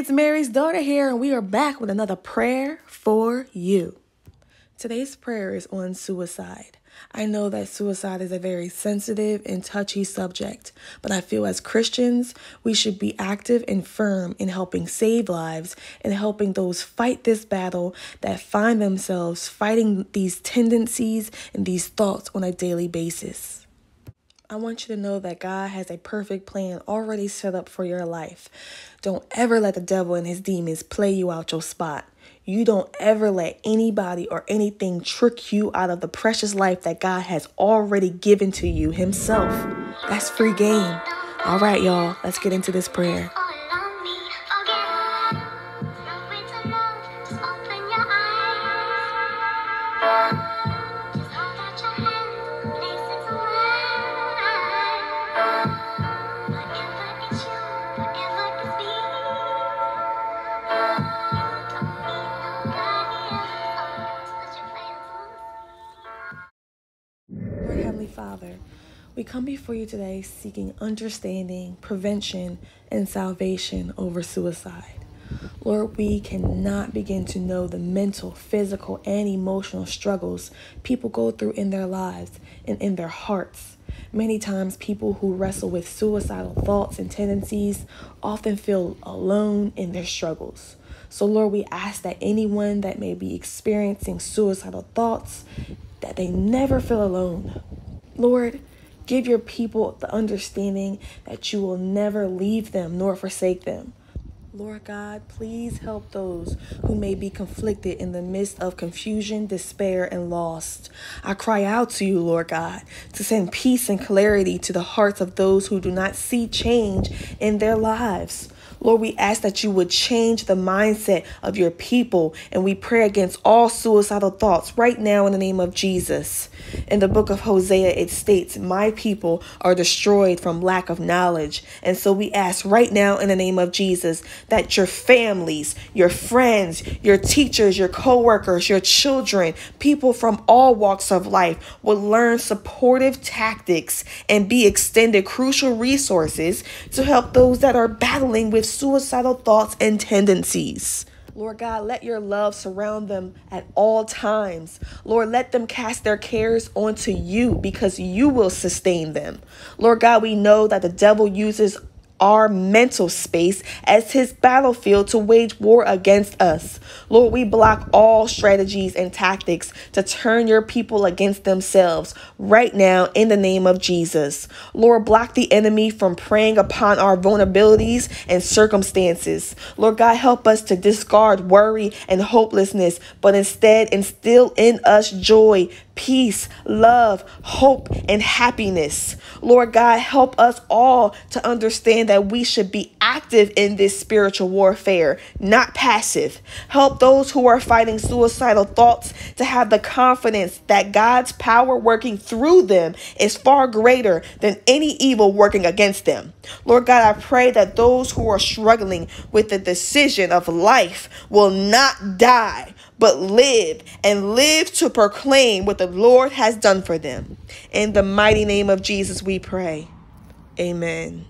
it's Mary's daughter here, and we are back with another prayer for you. Today's prayer is on suicide. I know that suicide is a very sensitive and touchy subject, but I feel as Christians, we should be active and firm in helping save lives and helping those fight this battle that find themselves fighting these tendencies and these thoughts on a daily basis. I want you to know that God has a perfect plan already set up for your life. Don't ever let the devil and his demons play you out your spot. You don't ever let anybody or anything trick you out of the precious life that God has already given to you Himself. That's free game. All right, y'all, let's get into this prayer. Heavenly Father, we come before you today seeking understanding, prevention, and salvation over suicide. Lord, we cannot begin to know the mental, physical, and emotional struggles people go through in their lives and in their hearts. Many times, people who wrestle with suicidal thoughts and tendencies often feel alone in their struggles. So, Lord, we ask that anyone that may be experiencing suicidal thoughts, that they never feel alone. Lord, give your people the understanding that you will never leave them nor forsake them. Lord God, please help those who may be conflicted in the midst of confusion, despair, and loss. I cry out to you, Lord God, to send peace and clarity to the hearts of those who do not see change in their lives. Lord, we ask that you would change the mindset of your people, and we pray against all suicidal thoughts right now in the name of Jesus. In the book of Hosea, it states, My people are destroyed from lack of knowledge. And so we ask right now in the name of Jesus that your families, your friends, your teachers, your co workers, your children, people from all walks of life will learn supportive tactics and be extended crucial resources to help those that are battling with suicidal thoughts and tendencies. Lord God, let your love surround them at all times. Lord, let them cast their cares onto you because you will sustain them. Lord God, we know that the devil uses our mental space as his battlefield to wage war against us. Lord, we block all strategies and tactics to turn your people against themselves right now in the name of Jesus. Lord, block the enemy from preying upon our vulnerabilities and circumstances. Lord God, help us to discard worry and hopelessness, but instead instill in us joy, peace, love, hope, and happiness. Lord God, help us all to understand that we should be active in this spiritual warfare, not passive. Help those who are fighting suicidal thoughts to have the confidence that God's power working through them is far greater than any evil working against them. Lord God, I pray that those who are struggling with the decision of life will not die, but live and live to proclaim what the Lord has done for them. In the mighty name of Jesus, we pray. Amen.